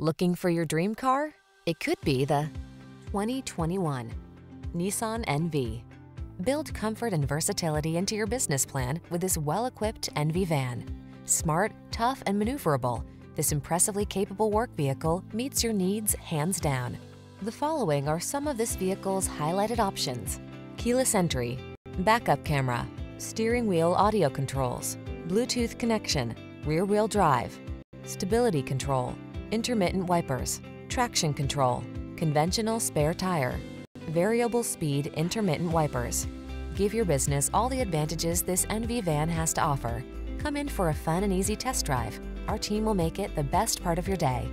Looking for your dream car? It could be the 2021 Nissan NV. Build comfort and versatility into your business plan with this well-equipped NV van. Smart, tough, and maneuverable, this impressively capable work vehicle meets your needs hands down. The following are some of this vehicle's highlighted options. Keyless entry, backup camera, steering wheel audio controls, Bluetooth connection, rear wheel drive, stability control, intermittent wipers, traction control, conventional spare tire, variable speed intermittent wipers. Give your business all the advantages this NV van has to offer. Come in for a fun and easy test drive. Our team will make it the best part of your day.